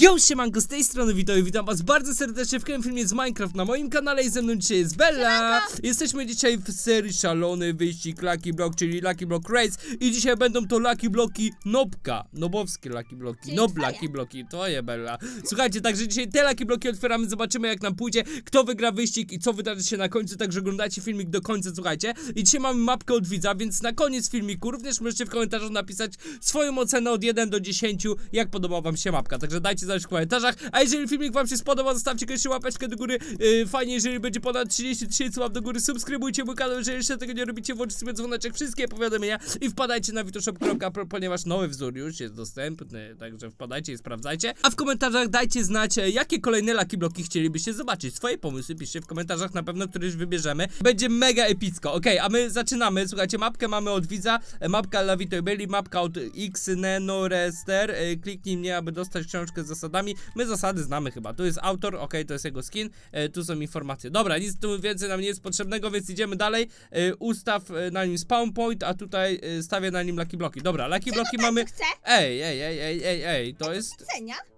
Yo, siemanko, z tej strony witam witam was bardzo serdecznie w kolejnym filmie z Minecraft na moim kanale. I ze mną dzisiaj jest Bella. Jesteśmy dzisiaj w serii szalony wyścig Lucky Block, czyli Lucky Block Race. I dzisiaj będą to Lucky Bloki Nobka, nobowskie Lucky Bloki, Nob. Lucky Bloki, to je Bella. Słuchajcie, także dzisiaj te Lucky Bloki otwieramy, zobaczymy jak nam pójdzie, kto wygra wyścig i co wydarzy się na końcu. Także oglądajcie filmik do końca, słuchajcie. I dzisiaj mamy mapkę od widza, więc na koniec filmiku również możecie w komentarzu napisać swoją ocenę od 1 do 10 Jak podoba wam się mapka, także dajcie znać w komentarzach. A jeżeli filmik wam się spodobał, zostawcie koniecznie łapeczkę do góry. Yy, Fajnie, jeżeli będzie ponad 30 tysięcy łap do góry Subskrybujcie mój kanał, jeżeli jeszcze tego nie robicie Włączcie sobie dzwoneczek, wszystkie powiadomienia I wpadajcie na witoshop.pl, ponieważ nowy wzór już jest dostępny Także wpadajcie i sprawdzajcie. A w komentarzach dajcie znać, e, jakie kolejne Lucky Bloki chcielibyście zobaczyć. Swoje pomysły piszcie w komentarzach, na pewno któryś wybierzemy. Będzie mega epicko, okej, a my zaczynamy. Słuchajcie, mapkę mamy od widza. E, Mapka dla Vito i Belli, mapka od X Neno Rester. E, Kliknij mnie, aby dostać książkę z zasadami. My zasady znamy chyba, tu jest autor, okej, to jest jego skin. E, Tu są informacje, dobra, nic tu więcej nam nie jest potrzebnego, więc idziemy dalej. E, Ustaw e, na nim spawn point, a tutaj e, stawię na nim Lucky Bloki. Dobra, Lucky Bloki mamy... Chcę? Ej, ej, ej, ej, ej, ej, to jest...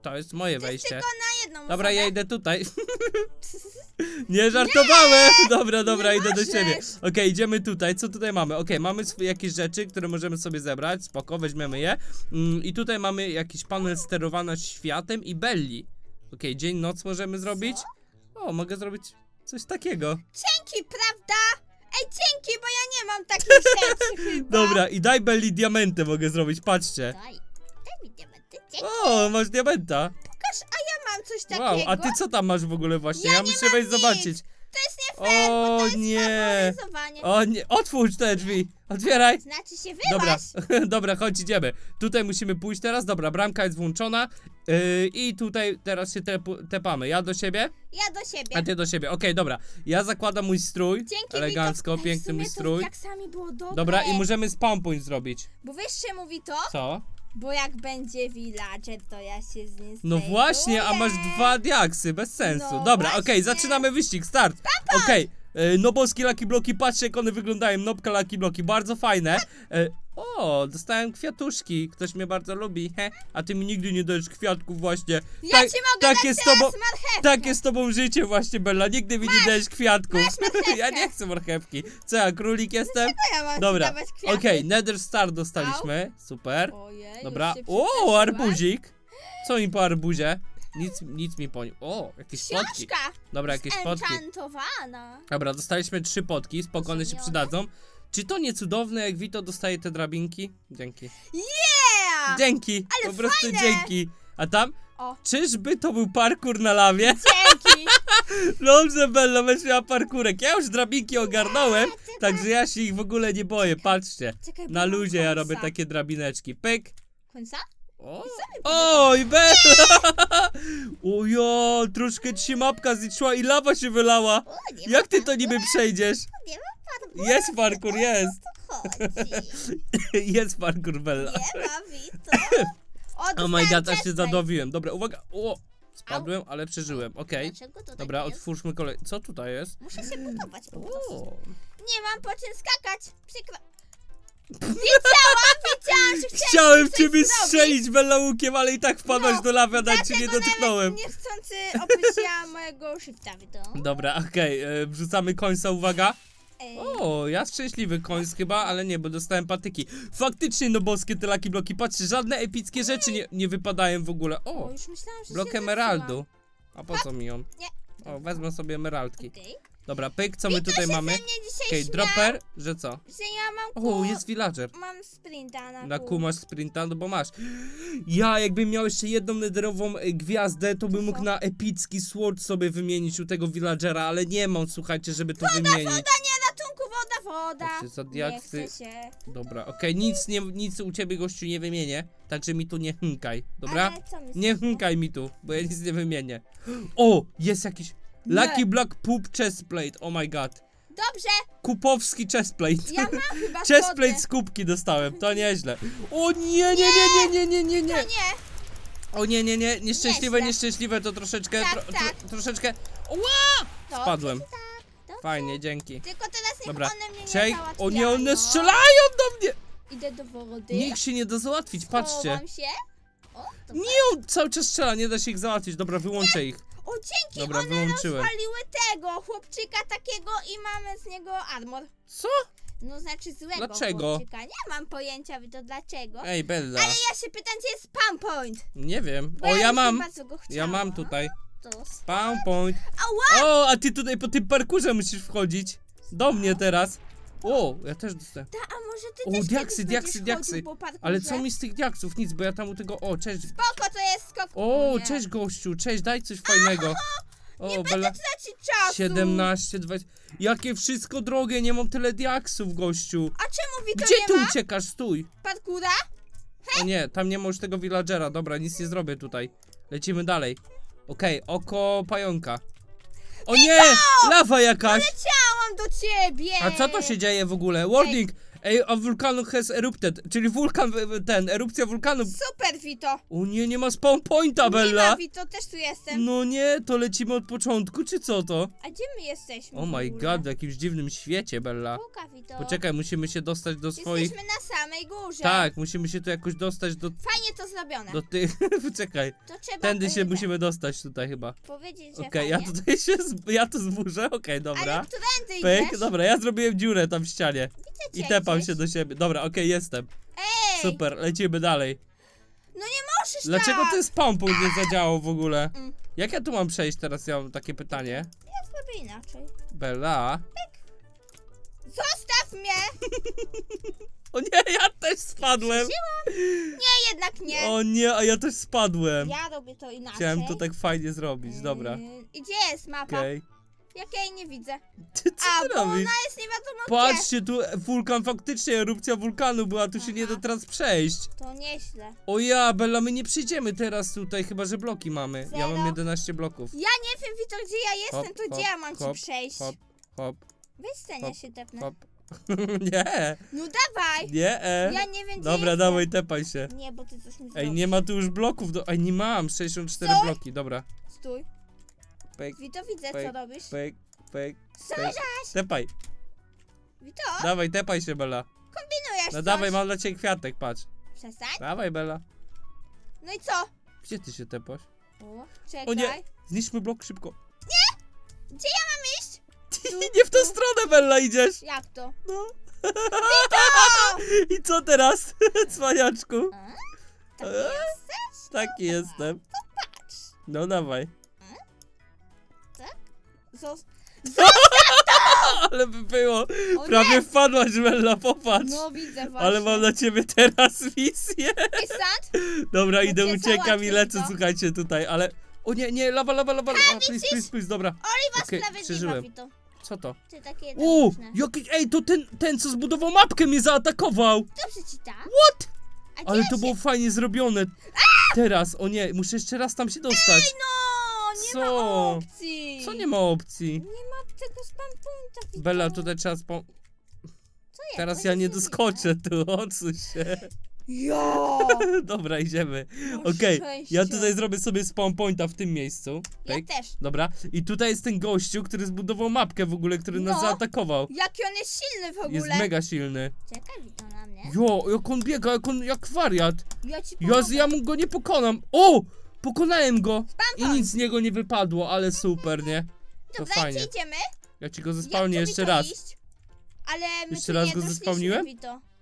To jest moje To jest wejście. tylko na jedną Dobra, ja idę tutaj. Nie żartowałem! Dobra, dobra, Nie idę do możesz. siebie. Okej, idziemy tutaj. Co tutaj mamy? Okej, mamy sw- jakieś rzeczy, które możemy sobie zebrać. Spoko, weźmiemy je. Mm, I tutaj mamy jakiś panel sterowany światem i belli. Okej, dzień, noc możemy zrobić. O, mogę zrobić coś takiego. Dzięki, prawda? Ej, dzięki, bo ja nie mam takich rzeczy chyba. Dobra, i daj belli diamenty mogę zrobić, patrzcie. Daj, daj mi diamenty. Dzięki. O, masz diamenta. A ja mam coś takiego. Wow, a ty co tam masz w ogóle właśnie? Ja Ja muszę wejść nic. zobaczyć. To jest nie fair, bo O to jest nie! O nie, otwórz te drzwi. Otwieraj. Znaczy się Dobra, wyłaź. dobra, chodź, idziemy. Tutaj musimy pójść teraz. Dobra, bramka jest włączona. Yy, I tutaj teraz się tepamy. Ja do siebie, Ja do siebie. a ty do siebie. Okej, dobra. Ja zakładam mój strój. Dzięki, Elegancko, piękny mój strój. To jak sami było dobre. Dobra, i możemy spawn point zrobić. Bo wiesz czemu mówi to? Co? Bo jak będzie villager, to ja się z nim No właśnie, a masz dwa diaksy, bez sensu. No Dobra, okej, właśnie. zaczynamy wyścig, start. Okej, okay. nobowskie Lucky Bloki, patrzcie jak one wyglądają, nobka Lucky Bloki, bardzo fajne. O, dostałem kwiatuszki, ktoś mnie bardzo lubi, he, a ty mi nigdy nie dajesz kwiatków właśnie. Ja Tak- ci mogę tak dać jest teraz tobą- marchewkę. Tak jest z tobą życie właśnie, Bella, nigdy mi nie dajesz kwiatków. ja nie chcę marchewki. Co ja, królik jestem? To ja Dobra, okej, Nether Star dostaliśmy, super. Ojej, Dobra, o, arbuzik. Co mi po arbuzie? Nic, nic mi po nim. O, jakieś potki. Dobra, jakieś potki. Dobra, dostaliśmy trzy potki, spokojnie się przydadzą. Czy to nie cudowne, jak Vito dostaje te drabinki? Dzięki. Yeah! Dzięki, Ale po prostu fajne. dzięki. A tam? O. Czyżby to był parkour na lawie? Dzięki! Dobrze, Bella, będziesz miała parkurek. Ja już drabinki ogarnąłem, także ja się ich w ogóle nie boję. Patrzcie, Czekaj, bo na mam luzie ja końca. robię takie drabineczki. Pyk. Końca? O. Oj, Bella! Ojo, troszkę ci się mapka zniszczyła i lawa się wylała. O, nie Jak ty to niby przejdziesz? Nie ma. Jest parkour, jest. Chodzi. Jest parkour, Bella. Nie ma Wito. O, Oh my god, aż się zadowiłem. Dobra, uwaga. O, spadłem, ale przeżyłem. Okej. Tak Dobra, otwórzmy kolej. Co tutaj jest? Muszę się budować po prostu. O. Nie mam po czym skakać. Przykro... Wiedziałam, wiedziałam, że chciałem, Chciałem w ciebie strzelić Bella łukiem, ale i tak wpadłaś No, do lawy, a cię nie nawet niechcący opuściłam mojego shifta, Wito. Dobra, okej, e, wrzucamy końca, uwaga. O, ja szczęśliwy końc chyba, ale nie, bo dostałem patyki. Faktycznie, no boskie te laki bloki. Patrzcie, żadne epickie rzeczy nie, nie wypadają w ogóle. O, O, już myślałam, że blok się emeraldu. A po co mi on? Nie. O, wezmę sobie emeraldki. Dobra, pyk, co my Wito tutaj się mamy? ze mnie dzisiaj Okej, śmiał, dropper, że co? że ja mam O, ku... jest villager. Mam sprinta na, Na kół. masz sprinta, no bo masz. Ja, jakbym miał jeszcze jedną netherową e, gwiazdę, to bym mógł na epicki sword sobie wymienić u tego villagera, ale nie mam, słuchajcie, żeby to wymienić. Nie, woda. Patrzcie, zodiaksy. Nie chcę się. Dobra, okej, nic, nie, nic u ciebie, gościu, nie wymienię, także mi tu nie hnkaj, dobra? Nie hnkaj mi tu, bo ja nic nie wymienię. O, jest jakiś Lucky Block Poop Chestplate, oh my god. Dobrze, Kupowski chestplate. ja mam chyba Chestplate z kubki dostałem, to nieźle. O nie, nie, nie, nie, nie, nie, nie, nie. To nie, O nie, nie, nie, nieszczęśliwe, Nieźle. nieszczęśliwe to troszeczkę, Tak, tro, tro, tak. troszeczkę. Ła! Spadłem. Tak, dobrze. Fajnie, dzięki. Tylko teraz niech Dobra, one mnie o nie, załatwiają. one strzelają do mnie! Idę do wody. Nikt się nie da załatwić, patrzcie. Się. O, Nie, on cały czas strzela, nie da się ich załatwić. Dobra, wyłączę ich. O, dzięki, Dobra, one wyłączyłem. rozwaliły tego chłopczyka takiego i mamy z niego armor. Co? No znaczy złego Dlaczego? chłopczyka. Nie mam pojęcia, to dlaczego. Ej, Bella. Ale ja się pytam, gdzie jest spam point? Nie wiem. Bo O, ja już mam. Ja mam tutaj. Spawn point. Ała! O, a ty tutaj po tym parkurze musisz wchodzić. Do mnie teraz. O, ja też dostałem. Ta, a może ty O, też diaksy, diaksy, diaksy. Ale co mi z tych diaksów? Nic, bo ja tam u tego. O, cześć. Spoko, to jest skok. O, nie. cześć gościu, cześć, daj coś fajnego. Nie O, będę Bella. tracić czasu. 17, 20. Jakie wszystko drogie, nie mam tyle diaksów, gościu. A czemu Wito Gdzie nie ty ma uciekasz? Stój. parkura? O nie, tam nie ma już tego villagera. Dobra, nic nie zrobię tutaj. Lecimy dalej. Okej, oko pająka. O nie! Lawa jakaś! Do ciebie. A co to się dzieje w ogóle? Warning! Ej, a wulkanu has erupted. Czyli wulkan, ten, erupcja wulkanu. Super, Wito. O nie, nie ma spawn pointa, Nie ma, Bella. Wito, też tu jestem. No nie, to lecimy od początku, czy co to? A gdzie my jesteśmy Oh my god, w jakimś dziwnym świecie, Bella. Puka, Wito. Poczekaj, musimy się dostać do swoich... Jesteśmy na samej górze. Tak, musimy się tu jakoś dostać do, Fajnie to zrobione. do tych... Poczekaj, To trzeba tędy się musimy dostać tutaj chyba. powiedzieć, że Okej, ja fajnie. tutaj się... Z... Ja to zburzę, okej, dobra. Ale którędy Pyk, idziesz? dobra, ja zrobiłem dziurę tam w ścianie. Widzę I tepam gdzieś. się do siebie. Dobra, okej, jestem. Ej, Super, lecimy dalej. no nie możesz Dlaczego tak. ten spawn nie zadziałał w ogóle? Mm. Jak ja tu mam przejść teraz? Ja mam takie pytanie. Ja zrobię inaczej. Bella. Zostaw mnie! O nie, ja też spadłem. Nie, jednak nie. O nie, a ja też spadłem. Ja robię to inaczej. Chciałem to tak fajnie zrobić, dobra. Yy, I gdzie jest mapa? Okej. Jak ja jej nie widzę. Ty co A, ty bo robisz? ona jest nie wiadomo gdzie. Patrzcie, tu wulkan faktycznie, erupcja wulkanu była, tu się nie da Aha. teraz przejść. To nieźle. O ja, Bella, my nie przyjdziemy teraz tutaj, chyba że bloki mamy. Ja mam Zero. 11 bloków. Ja nie wiem, Wito, gdzie ja jestem, Hop, to hop, gdzie ja mam hop, ci przejść? Hop, hop, Weź scenia hop, się tepnę. hop. nie, No dawaj! nie, e. Ja nie wiem, gdzie Dobra, jestem. dawaj, tepaj się. Nie, bo ty coś mi Ej, zrobisz. nie ma tu już bloków do... Ej, nie mam, 64 Co? bloki, dobra. Stój. Pyk, Wito, widzę, Pyk, co robisz. pyk, pyk, pyk. żeś? Tepaj, Wito, dawaj, tepaj się, Bella. kombinujesz No coś. dawaj, mam dla ciebie kwiatek, patrz. Przestań. Dawaj, Bella. No i co? Gdzie ty się tepasz? O, czekaj. O nie, zniszczmy blok szybko. Gdzie ja mam iść? nie w tą stronę, Bella, idziesz. Jak to? No. I co teraz, cwaniaczku? A? Tak jesteś? Taki jestem. Patrz. No dawaj. Zos... Ale by było. O Prawie nie! wpadłaś, Bella, popatrz. No widzę właśnie. Ale mam dla ciebie teraz. I stąd? Dobra, idę, uciekam i lecę, no. słuchajcie, tutaj, ale... O nie, nie, lawa, lawa, lawa, lawa, please, please, please, dobra. Oliwa sprawiedliwa, przeżyłem. Co to? Ty takie jaki, ej, to ten, ten, co zbudował mapkę mnie zaatakował. Dobrze ci tak? What? A Ale to się- było fajnie zrobione. Teraz, o nie, muszę jeszcze raz tam się dostać. No, nie Co? ma opcji. Co nie ma opcji? Nie ma tego spam Wito. Bella, tutaj trzeba spo... Co jest? Teraz ja nie doskoczę tu, odsuń się. Ja! Dobra, idziemy. No Okej, szczęście. ja tutaj zrobię sobie spawn pointa w tym miejscu. Ja Pyk. też. Dobra, i tutaj jest ten gościu, który zbudował mapkę w ogóle, który nas No. zaatakował. Jaki on jest silny w ogóle. Jest mega silny. Czekaj, Wito na mnie. Jo, jak on biega, jak on, jak wariat. Ja ci Ja, pomogę. ja mu go nie pokonam. O! Pokonałem go! I nic z niego nie wypadło, ale super, nie? To Dobra, fajnie. gdzie idziemy? Ja ci go Jak zespałnię tu, jeszcze raz. Iść? Ale my Jeszcze raz go zespałniłem?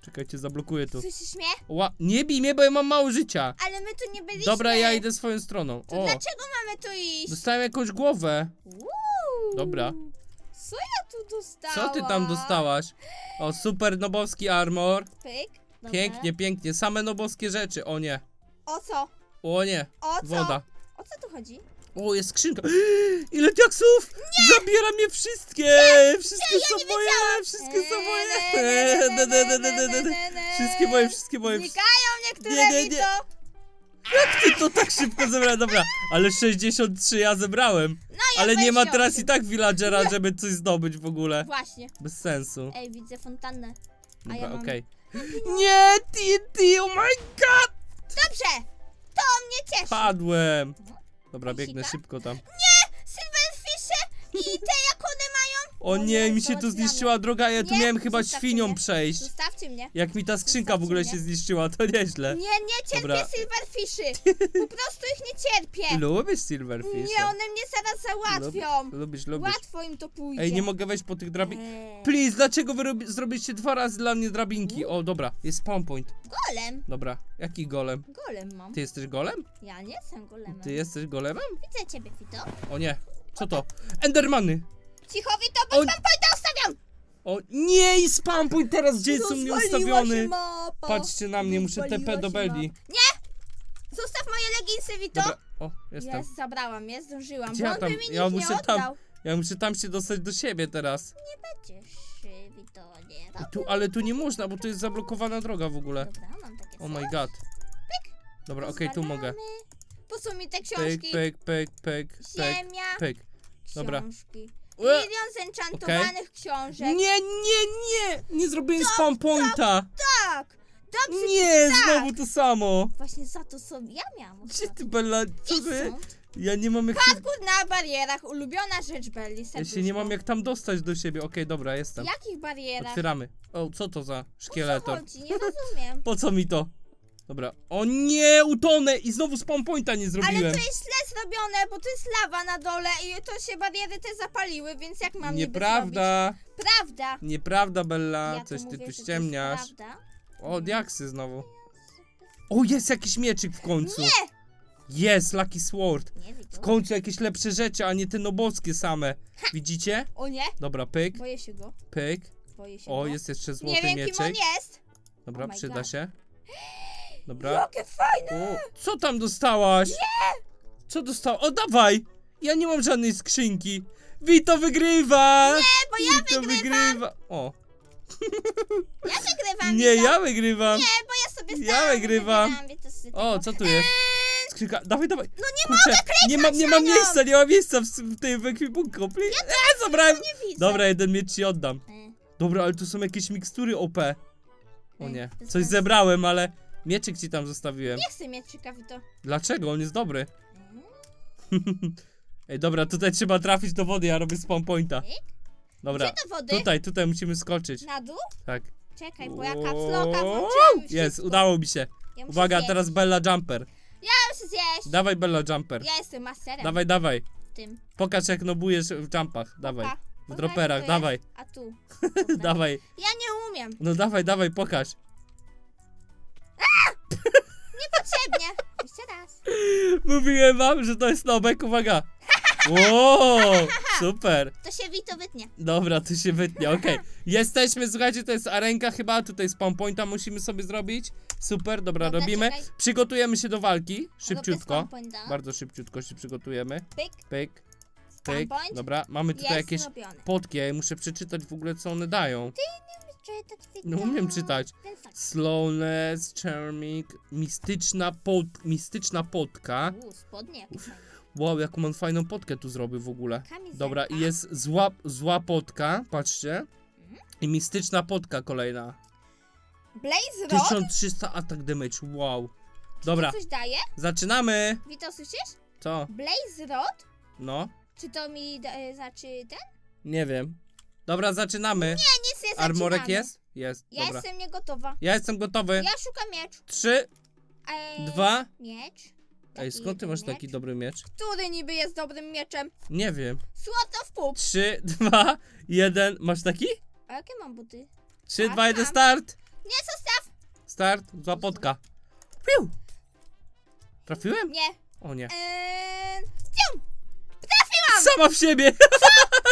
Czekajcie, zablokuję tu. Słyszysz mnie? Ła, nie bij mnie, bo ja mam mało życia. Ale my tu nie byliśmy. Dobra, ja idę swoją stroną. To O, dlaczego mamy tu iść? dostałem jakąś głowę. Uuu. Dobra. Co ja tu dostałam? Co ty tam dostałaś? O, super nobowski armor. Pyk. Dobra. Pięknie, pięknie. Same nobowskie rzeczy. O nie. O co? O nie. O co? Woda. O co tu chodzi? O, jest skrzynka. Ile diaksów! Zabiera mnie wszystkie! Wszystkie ja są nie moje! wiedziałam. Wszystkie są moje! Wszystkie moje, wszystkie moje. Znikają niektóre Nie, nie, nie. Wito. Ty to tak szybko zebrałem, dobra. Ale 63 ja zebrałem. No ja Ale nie ma 28. teraz i tak villagera, żeby coś zdobyć w ogóle. Właśnie. Bez sensu. Ej, widzę fontannę. A ja Dobra, mam... okej. Nie, TNT, oh my god! Dobrze! To mnie cieszy. Padłem. Dobra, biegnę szybko tam. Nie! Silverfishe i te jak one mają? O nie, mi się tu zniszczyła droga, ja tu miałem chyba świnią przejść. Zostawcie mnie. Jak mi ta skrzynka w ogóle się zniszczyła, to nieźle. Nie, nie cierpię Dobra. silverfishy. Po prostu ich nie cierpię. Lubisz Silverfish? Nie, one mnie zaraz załatwią. Lubisz, lubisz. Łatwo im to pójdzie. Ej, nie mogę wejść po tych drabin... Eee, Please, dlaczego wy robi... zrobiliście dwa razy dla mnie drabinki? O, dobra, jest spawn point. Golem. Dobra, jaki golem? Golem mam. Ty jesteś golem? Ja nie jestem golemem. Ty jesteś golemem? Widzę ciebie, Fito. O nie, co to? Endermany! Cicho, Fito, bo O- spam pointa ustawiam. O nie, i spawn point teraz gdzie Rozwaliła nieustawiony? się mapa. Patrzcie na mnie, muszę TP do Belli. Nie! Zostaw moje leginsy. Dobra, o, jestem. Jest, zabrałam je, zdążyłam. Gdzie ja on tam- ja muszę nie tam-. Ja muszę tam się dostać do siebie teraz. Będziesz, y, Vito, nie I robił. tu, ale tu nie można, bo tu jest zablokowana droga w ogóle. Dobra, mam takie Oh my god. Dobra, okej, tu mogę. Po co mi te Pyk, książki? pyk, pyk, pyk, pyk, Ziemia, pyk. Dobra. książki. Milion zenchantowanych książek. Nie, nie, nie! Nie zrobiłem spawn pointa! Tak! Dobrze, Nie, tak. znowu to samo! Właśnie za to sobie ja miałam Gdzie ty, Bella? Co ty? stąd. Ja nie mam jak się... Parkour na barierach, ulubiona rzecz Belli, Ja serduszko. się nie mam jak tam dostać do siebie. Okej, dobra, jestem. Jakich barierach? Otwieramy. O, co to za O co szkieletor? chodzi? Nie rozumiem. Po co mi to? Dobra. O nie, utonę i znowu spawn pointa nie Ale zrobiłem. to jest źle zrobione, bo to jest lawa na dole i to się bariery te zapaliły, więc jak mam niby Nieprawda. zrobić? Prawda. Nieprawda, Bella. Ja Coś mówię, ty tu ściemniasz. O, diaksy znowu. O, jest jakiś mieczyk w końcu. Nie! Jest, Lucky Sword. Nie W końcu jakieś lepsze rzeczy, a nie te noboskie same. Widzicie? O nie, Dobra, pyk, boję się go. pyk. Boję się O, go. jest jeszcze Nie złoty wiem kim on jest. Dobra, Oh przyda God. się. Dobra. Jakie fajne! O, co tam dostałaś? Nie! Co dostał? O, dawaj! Ja nie mam żadnej skrzynki. Wito wygrywa! Nie, bo ja Wito wygrywa! O, Ja wygrywam. nie, Wito. ja wygrywam. Nie, bo ja sobie Ja wygrywam. z tego. O, co tu jest? Eee, Skrzynka, dawaj, dawaj. No nie Kurczę, nie mam, nie mam miejsca, nie mam miejsca w, w tym ekwipunku. Please. Ja zabrałem. Nie widzę. Dobra, jeden miecz ci oddam. Eee, Dobra, ale tu są jakieś mikstury OP. O Ej, nie, coś zebrałem, ale mieczyk ci tam zostawiłem. Nie chcę mieć ciekawy to. Dlaczego? On jest dobry. Eee, Ej, dobra, tutaj trzeba trafić do wody, ja robię spawn pointa. Dobra, Gdzie do wody? tutaj, tutaj musimy skoczyć. Na dół? Tak. Czekaj, bo ja już Jest, wszystko. udało mi się. Ja muszę Uwaga, zjeść. teraz Bella Jumper. Ja muszę zjeść. Dawaj Bella Jumper. Ja jestem masterem Dawaj, dawaj. w tym. Pokaż jak nobujesz w jumpach. Dawaj. Pa. W Pokaż, droperach, dawaj. jest. A tu. Dobra. Dawaj. Ja nie umiem. No dawaj, dawaj, pokaż. Niepotrzebnie. Jeszcze raz. Mówiłem wam, że to jest nobek, uwaga. Wow, super. To się Wito wytnie. Dobra, tu się wytnie, okej. Jesteśmy, słuchajcie, to jest arenka chyba, tutaj spawn pointa musimy sobie zrobić. Super, dobra, Dobra, robimy. czekaj. Przygotujemy się do walki, szybciutko. Bardzo szybciutko się przygotujemy. Pyk. Pyk, pyk. Dobra, mamy tutaj Jest jakieś robione. potki, ja muszę przeczytać w ogóle co one dają. Czytać, Wito. No umiem czytać. Tak. Slowness, charming, mistyczna pot, mistyczna potka. Uuu, spodnie. Wow, jaką on fajną potkę tu zrobił w ogóle. Dobra, i jest zła, zła potka, patrzcie. I mistyczna potka kolejna. Blaze Rod? 1300 attack damage, wow. Dobra, To coś daje? zaczynamy. Wito, słyszysz? Co? Blaze Rod? No, Czy to mi da, e, znaczy ten? nie wiem. Dobra, zaczynamy. Nie, nic nie zaczynamy. Armorek jest? Jest, Ja dobra. jestem niegotowa. Ja jestem gotowy. Ja szukam miecz. Trzy, Eee, dwa. Miecz. Ej, Taki skąd ty masz miecz. taki dobry miecz? Który niby jest dobrym mieczem? Nie wiem. Słoto w pup. Trzy, dwa, jeden. Masz taki? A jakie mam buty? Trzy, Tak, dwa, jeden, mam. start. Nie, zostaw! Start, zła potka. Piu! Trafiłem? Nie. O nie. Eee! Trafiłam! Sama w siebie!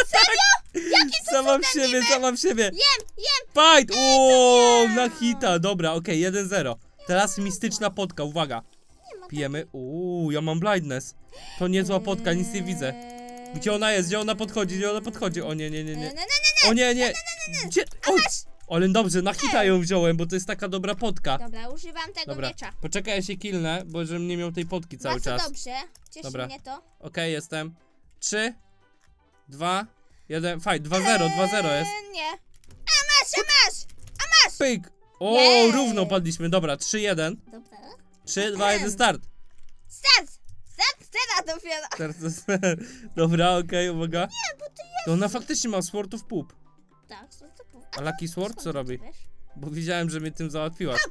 Serio? Jaki to Sama w siebie, niby? sama w siebie. Jem, jem! Fight! Nie. na hita. Dobra, okej, 1-0. Teraz mistyczna potka, uwaga. Nie ma Pijemy. Uuu, ja mam blindness. To niezła potka, nic nie widzę. Eee, Gdzie ona jest? Gdzie ona podchodzi? Gdzie ona podchodzi? O nie, nie, nie, Nie, nie. nie, nie, O nie, nie. Gdzie? O, ale dobrze, na hita ją wziąłem, bo to jest taka dobra potka. Dobra, używam tego Dobra, miecza. poczekaj, ja się kilnę, bo żebym nie miał tej potki cały Bardzo czas. dobrze. Cieszy Dobra. mnie to. Okej, jestem. 3, 2, 1, fight. 2-0, 2-0 jest. Eee, nie. A masz, a masz! Pyk! O, Jej. równo padliśmy. Dobra, 3-1. Dobra. 3, 2, 1, start. Start! Start teraz dopiero. To jest- Dobra, okej, uwaga. Nie, bo ty To ona faktycznie ma Sword of Poop. Tak, co to po- A Lucky Sword co robi? Bo widziałem, że mnie tym załatwiłaś.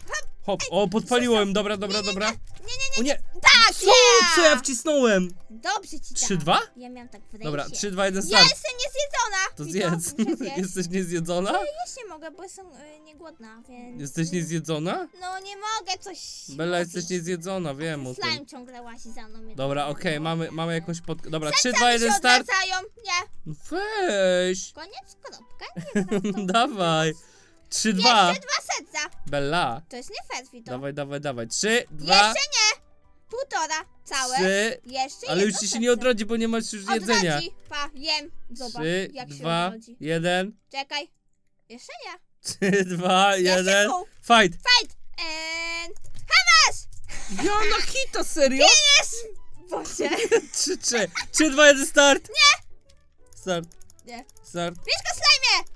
Hop, o, podpaliłem, dobra, dobra, dobra. Nie, nie, O nie, Tak? Co ja wcisnąłem? Dobrze ci Trzy, dwa? Ja miałam tak w ręsie. Dobra, 3, 2, 1, Ja start. jestem niezjedzona! To zjedz. muszę zjeść. Jesteś niezjedzona? Jeść nie mogę, bo jestem y, niegłodna, więc... Jesteś niezjedzona? No nie mogę coś... Bella, jesteś niezjedzona, wiem o tym. Slime ciągle łazi za mną. Dobra, okej, mamy, mamy jakąś pod... Dobra, 3, Serca 2, mi 1, się start. odwracają. Nie, Weź. koniec, kropka. Nie, zaraz to- Dawaj. 3, 2. Jeszcze dwa serca. Bella. To jest nie fair, Vito. Dawaj, dawaj, dawaj. 3, 2, Jeszcze nie. Półtora. Całe. 3. Jeszcze Ale już jedno ci się serce. nie odrodzi, bo nie masz już jedzenia. Odrodzi. Pa, jem. Zobacz, 3, jak się 2, odrodzi. 1. Czekaj. Jeszcze. 3, 2, Jeszcze 1. pół. Fight. Fight. And... Hamas! Ja na hita, serio? Jest! Boże. 3, 3, 3, 2, 1, start. Nie. Start, Nie. start. Mieszka slajmie!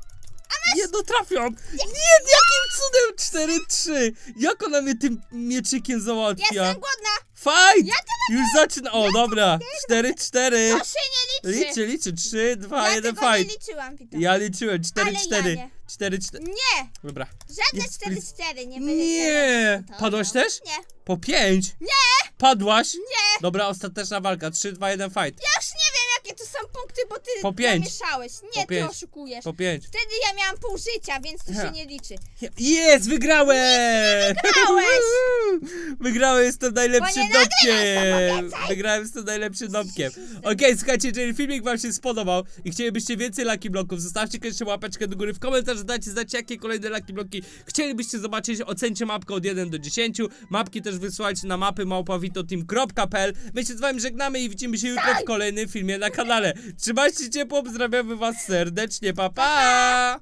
Nie, no trafiam! Nie, jakim cudem 4-3! Jak ona mnie tym mieczykiem załatwia? Jestem głodna. Fight! Ja Już zaczyna. O, dobra. 4-4. To się nie liczy. Liczy, liczy. 3, 2, ja 1, tego nie fight. liczyłam, Vito. Ja liczyłem. Ale 4-4. ja nie. 4-4. Nie. Dobra. Żadne Jest 4-4. Nie będzie Nie! Padłaś to- też? Nie. Po 5? Nie. Padłaś? Nie. Dobra, ostateczna walka. 3, 2, 1, fight. Ja już nie wiem, jakie to są punkty, bo ty Po pięć. Nie, Po ty pięć. oszukujesz. Po 5. Wtedy ja miałam pół życia, więc to się nie liczy. Jest, wygrałem! wygrałeś! Wygrałem, jestem najlepszym Bo nie nagrywasz, to nopkiem! Wygrałem, jestem najlepszym nopkiem. Okej, słuchajcie, jeżeli filmik wam się spodobał i chcielibyście więcej Lucky Bloków, zostawcie koniecznie łapeczkę do góry w komentarzu, dajcie znać, jakie kolejne Lucky Bloki chcielibyście zobaczyć, ocencie mapkę od 1 do 10, mapki też wysłajcie na mapy małpawitoteam.pl My się z wami żegnamy i widzimy się jutro w kolejnym filmie na kanale. Trzymajcie się ciepło, pozdrawiamy was serdecznie, pa pa!